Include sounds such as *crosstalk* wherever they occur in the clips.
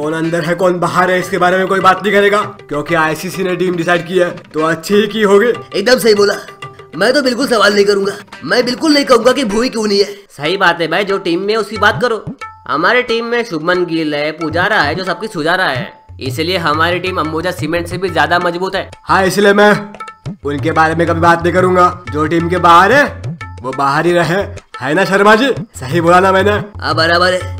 कौन अंदर है कौन बाहर है इसके बारे में कोई बात नहीं करेगा। क्योंकि आईसीसी ने टीम डिसाइड की है तो अच्छी ही की होगी। एकदम सही बोला। मैं तो बिल्कुल सवाल नहीं करूँगा। मैं बिल्कुल नहीं कहूँगा कि भूई क्यों नहीं है। सही बात है भाई जो टीम में उसकी बात करो। हमारे टीम में शुभमन गिल है पुजारा है जो सबकी सुजारा है। इसलिए हमारी टीम अंबुजा सीमेंट से भी ज़्यादा मज़बूत है। हाँ इसलिए मैं उनके बारे में कभी बात नहीं करूँगा। जो टीम के बाहर है वो बाहर ही रहे। है ना शर्मा जी? सही बोला ना मैंने। हाँ बराबर है।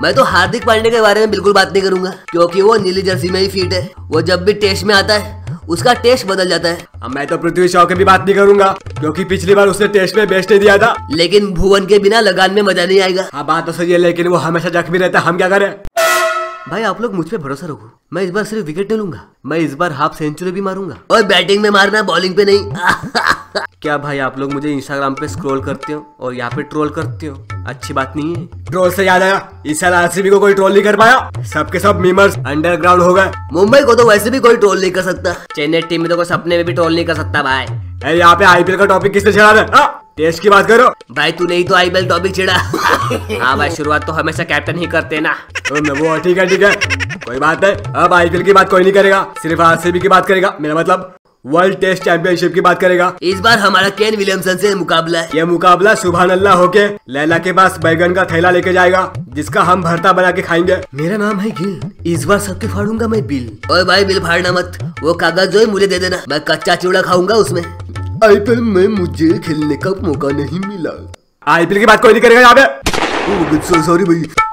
मैं तो हार्दिक पांडे के बारे में बिल्कुल बात नहीं करूँगा क्योंकि वो नीली जर्सी में ही फिट है। वो जब भी टेस्ट में आता है उसका टेस्ट बदल जाता है। अब मैं तो पृथ्वी शॉ की भी बात नहीं करूँगा क्योंकि पिछली बार उसने टेस्ट में बेस्ट नहीं दिया था। लेकिन भुवन के बिना लगान में मज़ा नहीं आएगा। हाँ बात तो सही है लेकिन वो हमेशा जख्मी रहता है हम क्या करें? भाई आप लोग मुझ पे भरोसा रखो। मैं इस बार सिर्फ़ विकेट नहीं लूँगा मैं इस बार हाफ़ सेंचुरी भी मारूँगा। और बैटिंग में मारना बॉलिंग पे नहीं। *laughs* क्या भाई आप लोग मुझे इंस्टाग्राम पे स्क्रॉल करते हो और यहाँ पे ट्रोल करते हो? अच्छी बात नहीं है। ट्रोल से याद आया। इस साल आरसीबी को कोई ट्रोल नहीं कर पाया। सबके सब मीमर्स अंडरग्राउंड हो गए। मुंबई को तो वैसे भी कोई ट्रोल नहीं कर सकता। चेन्नई टीम में तो कोई सपने में भी ट्रोल नहीं कर सकता भाई। ए, यहाँ पे आईपीएल का टॉपिक किसने छेड़ा है टेस्ट की बात करो। भाई तू नहीं तो आईपीएल टॉपिक छेड़ा। *laughs* हाँ भाई शुरुआत तो हमेशा कैप्टन ही करते ना। वो ठीक है ठीक है। कोई बात है अब आईपीएल की बात कोई नहीं करेगा सिर्फ़ आरसीबी की बात करेगा। मेरा मतलब वर्ल्ड टेस्ट चैंपियनशिप की बात करेगा। इस बार हमारा केन विलियमसन से मुकाबला है। ये मुकाबला सुबह अल्लाह होके लैला के पास बैगन का थैला लेके जाएगा जिसका हम भरता बना के खाएँगे। मेरा नाम है गिल। इस बार सबके फाड़ूँगा मैं बिल। और भाई बिल फाड़ना मत। वो कागज़ जो है मुझे दे देना। मैं कच्चा चिवड़ा खाऊँगा उसमें। आई आईपीएल में मुझे खेलने का मौका नहीं मिला। आईपीएल की बात कोई नहीं करेगा यहाँ पे। सॉरी भाई।